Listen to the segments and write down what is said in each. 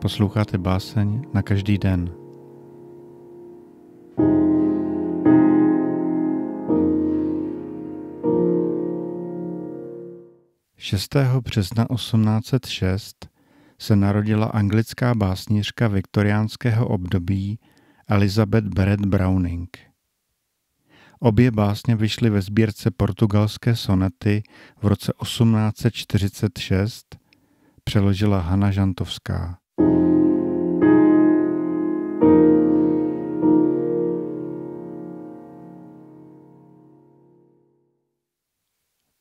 Posloucháte báseň na každý den. Šestého března 1806 se narodila anglická básnířka viktoriánského období Elizabeth Barrett Browning. Obě básně vyšly ve sbírce portugalské sonety v roce 1846, přeložila Hana Žantovská.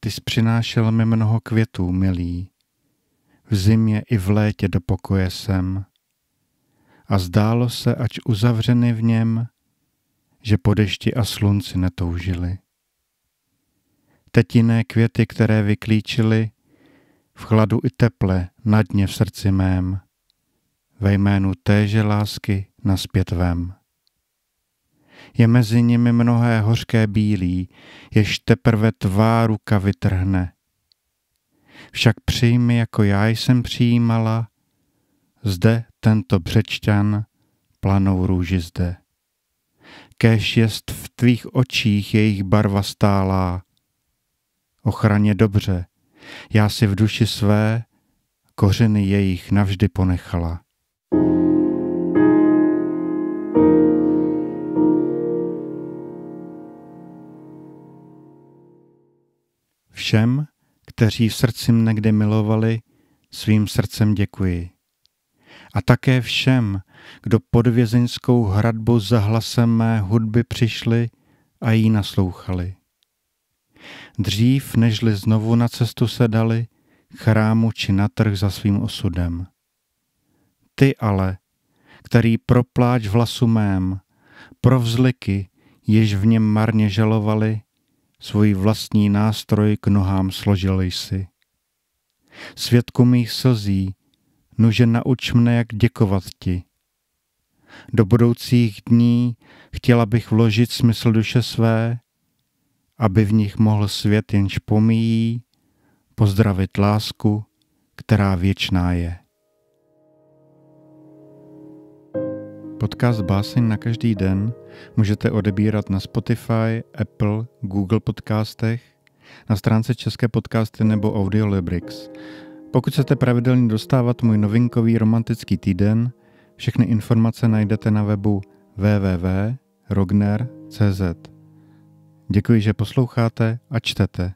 Ty jsi přinášel mi mnoho květů, milý, v zimě i v létě do pokoje jsem. A zdálo se, ač uzavřeny v něm, že po dešti a slunci netoužili. Teď jiné květy, které vyklíčili, v chladu i teple na dně v srdci mém, ve jménu téže lásky naspět vem. Je mezi nimi mnohé hořké bílí, jež teprve tvá ruka vytrhne. Však přijmi, jako já jsem přijímala, zde tento břečťan, planou růži zde. Kéž jest v tvých očích jejich barva stálá. Ochraně dobře, já si v duši své kořeny jejich navždy ponechala. Všem, kteří v srdci mne kdy milovali, svým srdcem děkuji. A také všem, kdo pod vězeňskou hradbu za hlasem mé hudby přišli a jí naslouchali. Dřív, nežli znovu na cestu se dali, chrámu či na trh za svým osudem. Ty ale, který pro pláč v hlasu mém, pro vzliky, jež v něm marně žalovali, svůj vlastní nástroj k nohám složil jsi. Svědku mých slzí, nuže nauč mne, jak děkovat ti. Do budoucích dní chtěla bych vložit smysl duše své, aby v nich mohl svět jenž pomíjí, pozdravit lásku, která věčná je. Podcast Báseň na každý den můžete odebírat na Spotify, Apple, Google podcastech, na stránce České podcasty nebo Audiolibrix. Pokud chcete pravidelně dostávat můj novinkový romantický týden, všechny informace najdete na webu www.rogner.cz. Děkuji, že posloucháte a čtete.